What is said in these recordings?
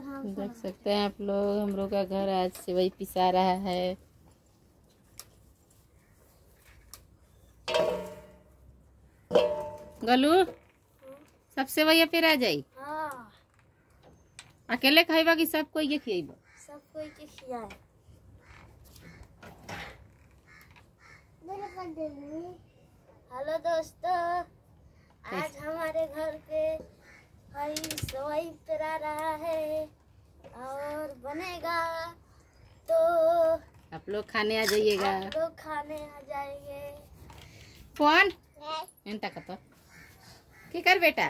देख सकते हैं आप लोग हम लोग का घर आज से वही पिसा रहा है। गलू सबसे वही पे रह जाई? हाँ। अकेले खाइबा कि सब कोई के खिएबा सब कोई के हेलो दोस्तों आज हमारे घर पे भाई सवाई रहा है और बनेगा तो आप लोग खाने आ जाइएगा। आप लोग खाने आ जाएँगे कौन एंता कतो की कर बेटा?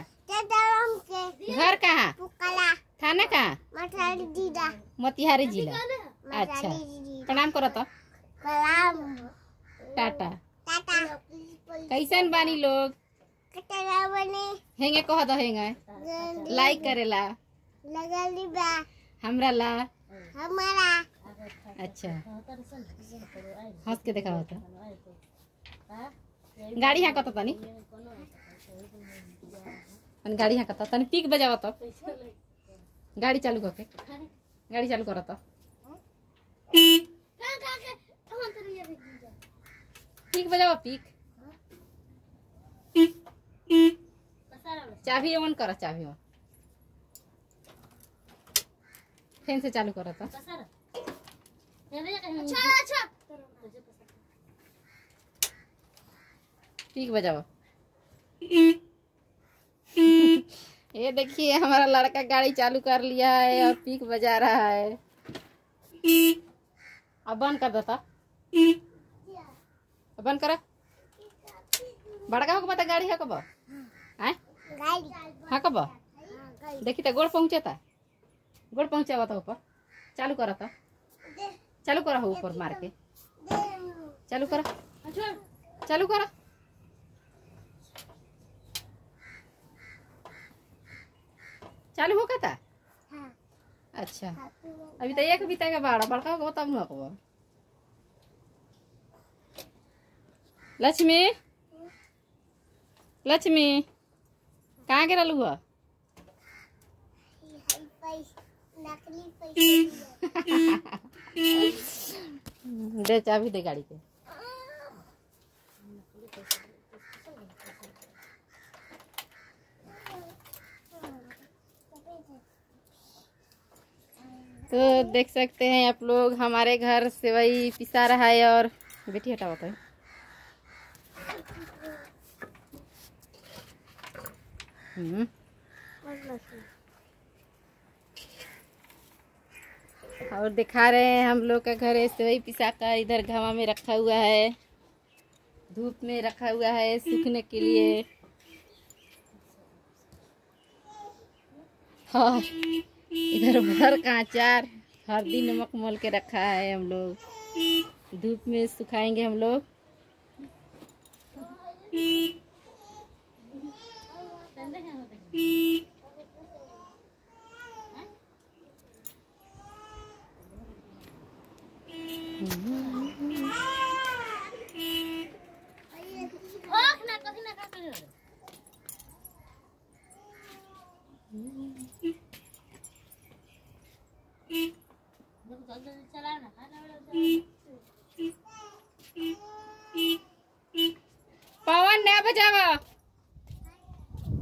घर कहाँ? थाना कहाँ? मोतिहारी जिला। अच्छा। प्रणाम करो तो। टाटा। कैसन बानी लोग? हेंगे कह दो हेंगे। लाइक करेला। हमरा ला। अच्छा। हंस के देखा होता गाड़ी यहाँ कत तनी? तनी गाड़ी यहाँ कत? तनी पीक बजाव तो गाड़ी चालू करके गाड़ी चालू करो तो पीक बजाओ पीक। चाबी ऑन करो चाबी ऑन फ़ैन से चालू करो तो अच्छा अच्छा. पीक बजाओ. ये देखिए हमारा लड़का गाड़ी चालू कर लिया है और पीक बजा रहा है. अब बंद कर देता अब बंद करो. बड़का हो बता गाड़ी है कब आए हाँ कब? देखी तो गोड़ पहुँचता गोड़ पहुँचा बता ऊपर। चालू करो तो। चालू करो हो ऊपर मार के। चालू करो। चालू करो। चालू हो था अच्छा। अभी तो एक बीता के बाड़ा बड़का होगा तब न होगा लक्ष्मी? लक्ष्मी? कहाँ गिरल हुआ? दे चाबी दे गाड़ी के। तो देख सकते हैं आप लोग, हमारे घर से वही पिसा रहा है और बेटी हटा बताओ और दिखा रहे हैं हम लोग का घर ऐसे वही पिसा का इधर घामा में रखा हुआ है। धूप में रखा हुआ है सूखने के लिए। और इधर भर का अचार हल्दी नमक मोल के रखा है हम लोग। धूप में सुखाएँगे हम लोग। E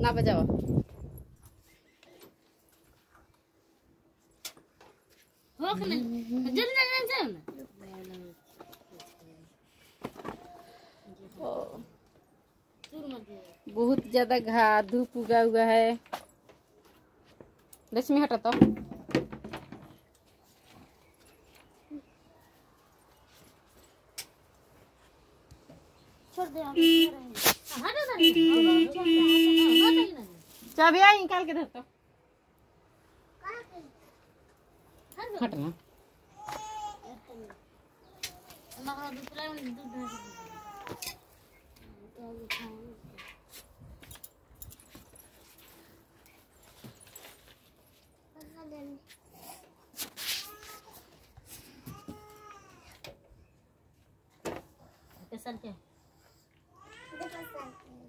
ना बजाओ। बहुत ज़्यादा घा धूप उगा हुआ है। लक्ष्मी हटा तो छोड़ दे चाबी आई निकाल के धर तो? हटना।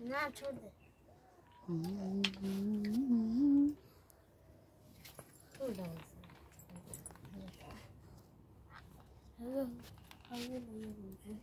ना छोड़ दे। छोड़ दो हेलो हेलो हेलो